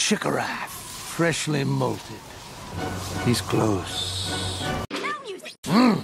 Chikara, freshly molted. He's close. No music. Mm.